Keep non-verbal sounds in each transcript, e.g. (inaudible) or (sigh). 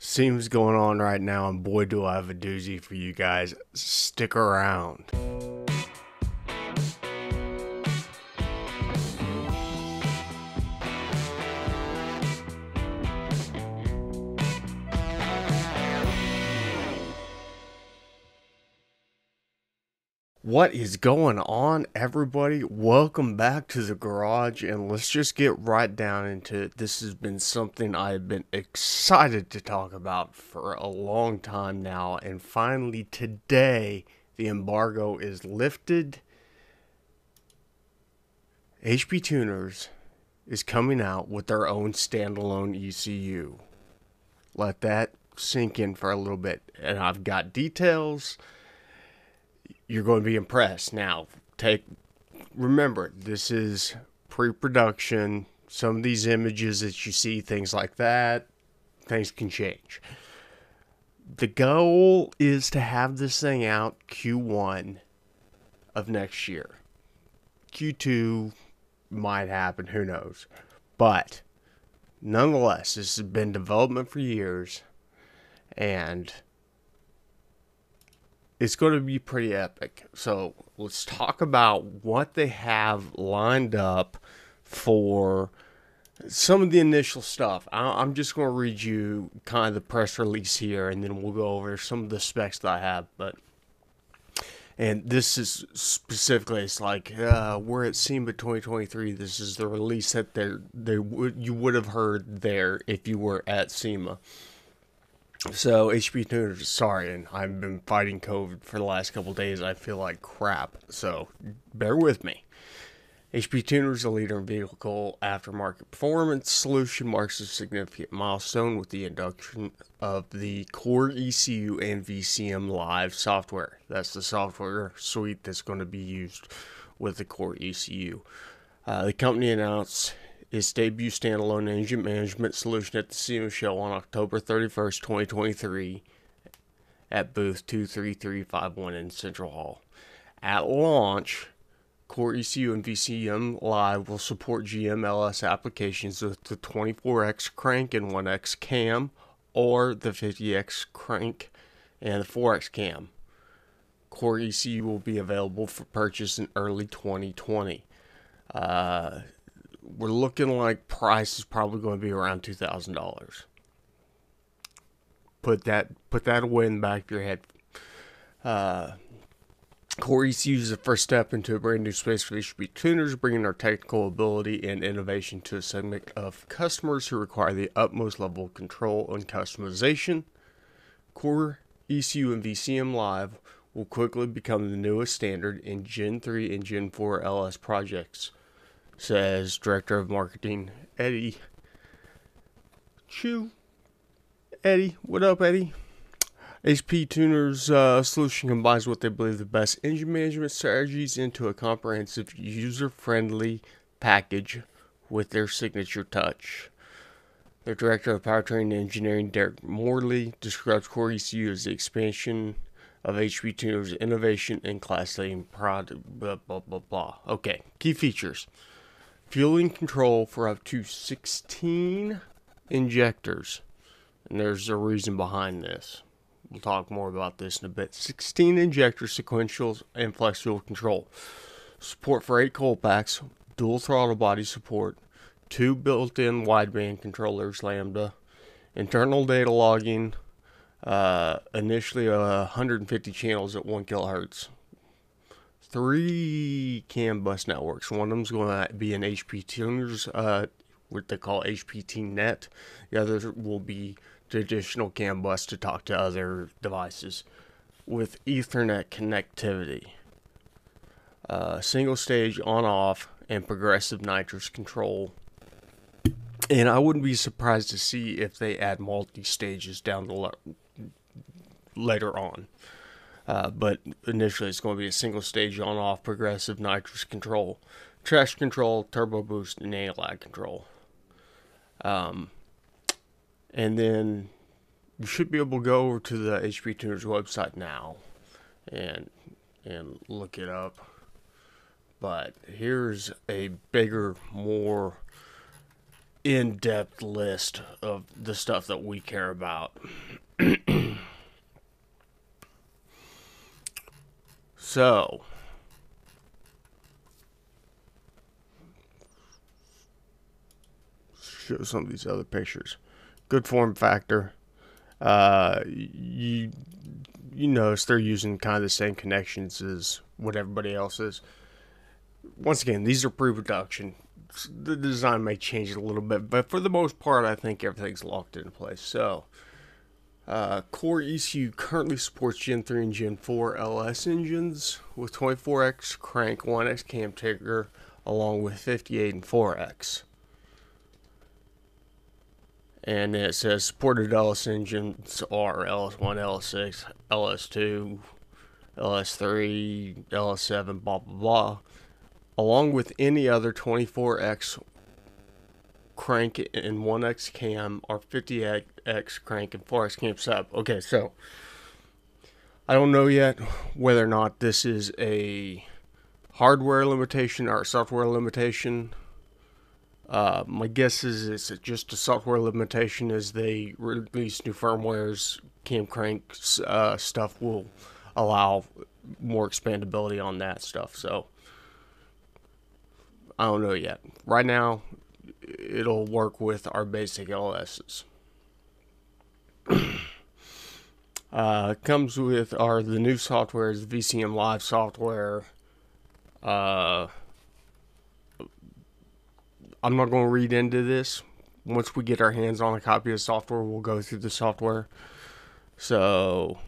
Seems going on right now, and boy, do I have a doozy for you guys. Stick around. What is going on, everybody? Welcome back to the garage, and let's just get right down into it. This has been something I've been excited to talk about for a long time now, and finally today, the embargo is lifted. HP Tuners is coming out with their own standalone ECU. Let that sink in for a little bit, and I've got details you're going to be impressed. Now, take remember this is pre-production. Some of these images that you see, things like that, things can change. The goal is to have this thing out Q1 of next year. Q2 might happen, who knows. But nonetheless, this has been development for years and it's going to be pretty epic. So let's talk about what they have lined up for some of the initial stuff. I'm just going to read you kind of the press release here, and then we'll go over some of the specs that I have. But and this is specifically, it's like uh, we're at SEMA 2023. This is the release that they they would you would have heard there if you were at SEMA. So HP Tuners, sorry, and I've been fighting COVID for the last couple days. I feel like crap, so bear with me. HP Tuners, a leader in vehicle aftermarket performance solution, marks a significant milestone with the induction of the Core ECU and VCM Live software. That's the software suite that's going to be used with the Core ECU. Uh, the company announced its debut standalone engine management solution at the SEMA show on October 31st, 2023 at booth 23351 in Central Hall. At launch, Core ECU and VCM Live will support GMLS applications with the 24X crank and 1X cam or the 50X crank and the 4X cam. Core ECU will be available for purchase in early 2020. Uh, we're looking like price is probably going to be around two thousand dollars. Put that put that away in the back of your head. Uh, Core ECU is the first step into a brand new space for HP tuners, bringing our technical ability and innovation to a segment of customers who require the utmost level of control and customization. Core ECU and VCM Live will quickly become the newest standard in Gen 3 and Gen 4 LS projects says Director of Marketing Eddie Chu. Eddie, what up, Eddie? HP Tuner's uh, solution combines what they believe the best engine management strategies into a comprehensive, user friendly package with their signature touch. Their director of powertrain engineering, Derek Morley, describes Core ECU as the expansion of HP Tuner's innovation and class leading product. Blah, blah, blah, blah. Okay, key features fueling control for up to 16 injectors. And there's a reason behind this. We'll talk more about this in a bit. 16 injector sequentials and flex fuel control. Support for 8 cold packs, dual throttle body support, two built-in wideband controllers, Lambda, internal data logging, uh, initially uh, 150 channels at 1 kilohertz, three CAN bus networks. One of them's going to be an HP tuners, uh, what they call HPT net. The other will be traditional CAN bus to talk to other devices with Ethernet connectivity. Uh, single stage on off and progressive nitrous control. And I wouldn't be surprised to see if they add multi stages down the lo- later on. Uh, but initially, it's going to be a single stage on off progressive nitrous control, traction control, turbo boost, and anti-lag control. Um, and then you should be able to go over to the HP Tuners website now and and look it up. But here's a bigger, more in-depth list of the stuff that we care about. (clears throat) so, show some of these other pictures. Good form factor. Uh, you you notice they're using kind of the same connections as what everybody else is. Once again, these are pre-production. The design may change a little bit, but for the most part, I think everything's locked into place. So, uh, Core ECU currently supports Gen 3 and Gen 4 LS engines with 24x crank, 1x cam trigger, along with 58 and 4x and it says supported LS engines are LS1, LS6, LS2, LS3, LS7, blah blah blah, along with any other 24x crank and 1x cam or 50x crank and 4x cam sub. Okay, so I don't know yet whether or not this is a hardware limitation or software limitation. Uh, my guess is it's just a software limitation as they release new firmwares. Cam Crank uh, stuff will allow more expandability on that stuff. So I don't know yet. Right now, it'll work with our basic LSs. (clears throat) uh, comes with our the new software is VCM Live software. Uh, I'm not going to read into this. Once we get our hands on a copy of software, we'll go through the software. So,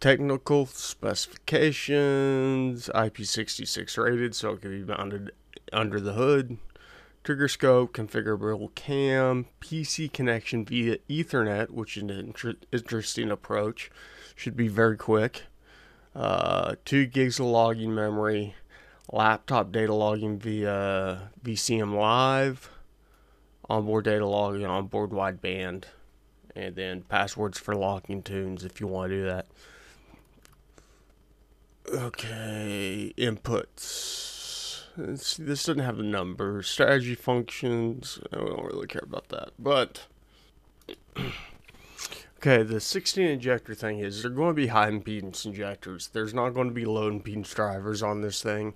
technical specifications, IP66 rated, so it can be mounted under the hood. Trigger scope, configurable cam, PC connection via Ethernet, which is an inter- interesting approach. Should be very quick. Uh, 2 gigs of logging memory, laptop data logging via VCM Live, onboard data logging, onboard wideband, and then passwords for locking tunes if you want to do that. Okay, inputs. This, doesn't have a number. Strategy functions. I don't really care about that. But (clears throat) Okay, the 16 injector thing is they're going to be high impedance injectors. There's not going to be low impedance drivers on this thing,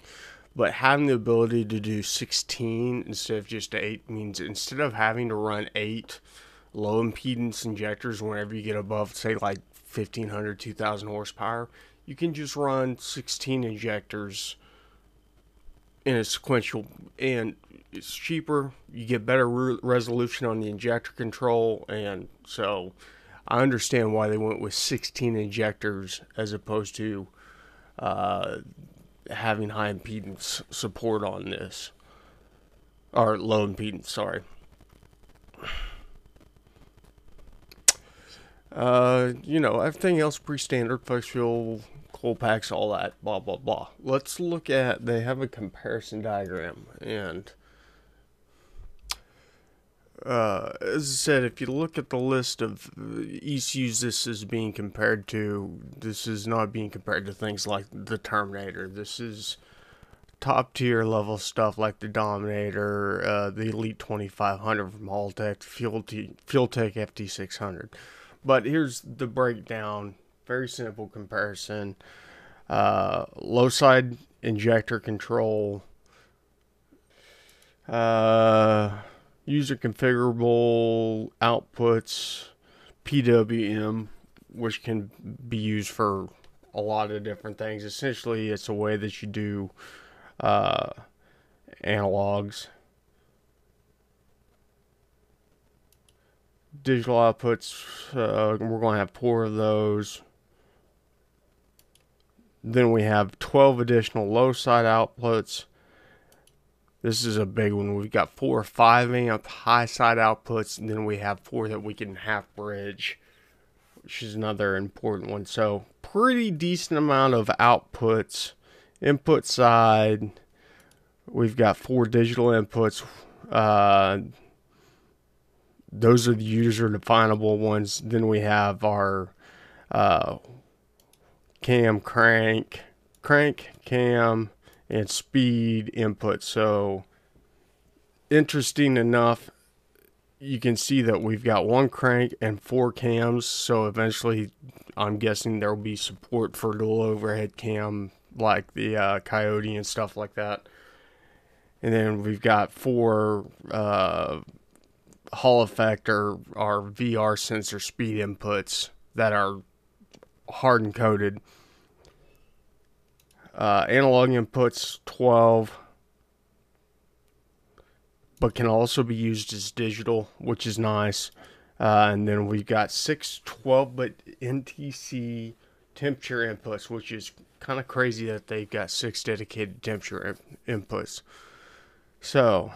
but having the ability to do 16 instead of just 8 means instead of having to run 8 low impedance injectors whenever you get above, say, like 1500, 2000 horsepower, you can just run 16 injectors in a sequential and it's cheaper. You get better re- resolution on the injector control, and so I understand why they went with 16 injectors as opposed to uh, having high impedance support on this. Or low impedance, sorry. Uh, you know, everything else pretty standard, flex fuel, cold packs, all that, blah, blah, blah. Let's look at, they have a comparison diagram, and uh, as I said, if you look at the list of ECUs this is being compared to, this is not being compared to things like the Terminator. This is top tier level stuff like the Dominator, uh, the Elite 2500 from Haltech, Fueltech FT600. But here's the breakdown. Very simple comparison. Uh, low side injector control. Uh, user configurable outputs, PWM, which can be used for a lot of different things. Essentially, it's a way that you do uh, analogs. Digital outputs, uh, we're going to have four of those. Then we have 12 additional low side outputs this is a big one. We've got four 5 amp high side outputs, and then we have four that we can half bridge, which is another important one. So, pretty decent amount of outputs. Input side, we've got four digital inputs. Uh, those are the user definable ones. Then we have our uh, cam crank, crank cam and speed input. So interesting enough, you can see that we've got one crank and four cams. So eventually, I'm guessing there will be support for dual overhead cam like the uh, Coyote and stuff like that. And then we've got four uh, Hall effect or our VR sensor speed inputs that are hard encoded. Uh, analog inputs 12 but can also be used as digital, which is nice. Uh, and then we've got six 12 bit NTC temperature inputs, which is kind of crazy that they've got six dedicated temperature in- inputs. So,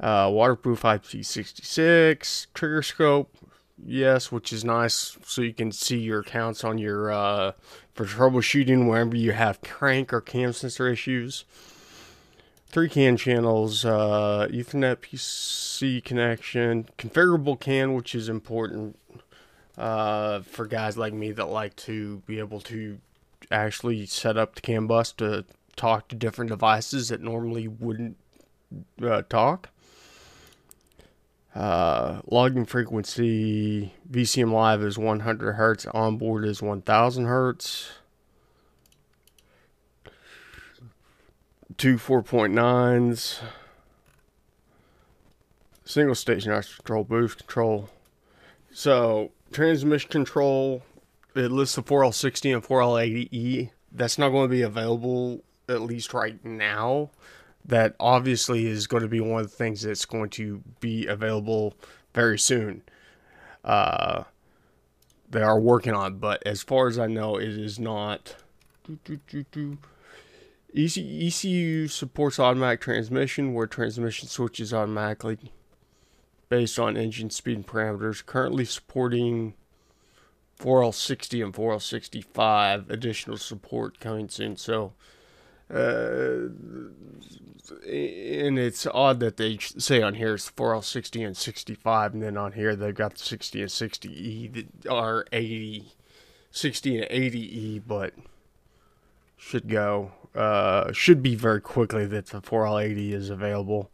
uh, waterproof IP66, trigger scope, yes, which is nice, so you can see your counts on your uh, for troubleshooting whenever you have crank or cam sensor issues three CAN channels, uh, Ethernet PC connection, configurable CAN, which is important uh, for guys like me that like to be able to actually set up the CAN bus to talk to different devices that normally wouldn't uh, talk. Uh, logging frequency VCM live is 100 hertz, onboard is 1000 hertz. two 4.9s, single station axle control, boost control. So transmission control, it lists the 4L60 and 4L80E. That's not going to be available at least right now. That obviously is going to be one of the things that's going to be available very soon. Uh, they are working on, but as far as I know, it is not. ECU supports automatic transmission where transmission switches automatically based on engine speed and parameters. Currently supporting 4L60 and 4L65. Additional support coming soon. So, uh, and it's odd that they say on here it's 4L60 and 65, and then on here they've got the 60 and 60E that are 80, 60 and 80E, but should go uh, should be very quickly that the 4L80 is available.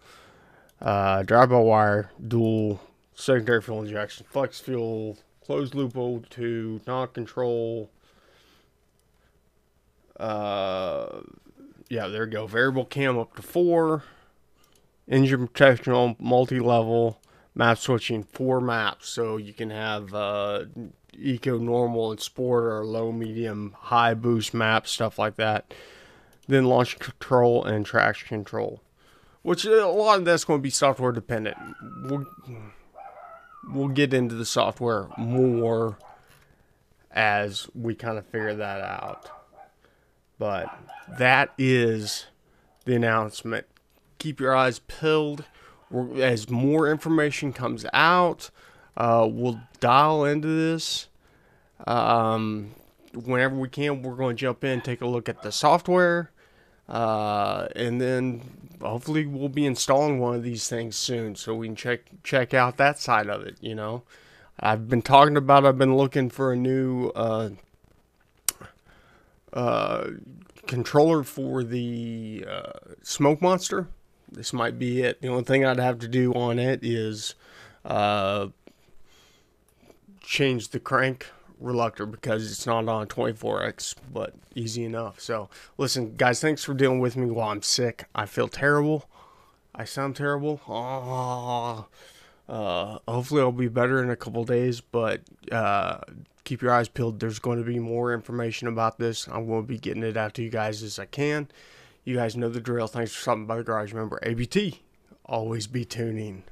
Uh, drive-by-wire, dual, secondary fuel injection, flex fuel, closed loop O2, non-control. Uh, yeah, there we go. Variable cam up to four. Engine protection on multi-level. Map switching, four maps. So you can have uh, eco, normal, and sport, or low, medium, high boost maps, stuff like that then launch control and traction control, which a lot of that's going to be software dependent. We'll, we'll get into the software more as we kind of figure that out. But that is the announcement. Keep your eyes peeled. As more information comes out, uh, we'll dial into this. Um, whenever we can, we're going to jump in, take a look at the software, uh, and then hopefully we'll be installing one of these things soon so we can check check out that side of it you know i've been talking about i've been looking for a new uh, uh, controller for the uh, smoke monster this might be it the only thing i'd have to do on it is uh, change the crank reluctor because it's not on 24x, but easy enough. So, listen, guys, thanks for dealing with me while I'm sick. I feel terrible. I sound terrible. Oh, uh, hopefully, I'll be better in a couple days, but uh, keep your eyes peeled. There's going to be more information about this. I'm going to be getting it out to you guys as I can. You guys know the drill. Thanks for stopping by the garage. Remember, ABT, always be tuning.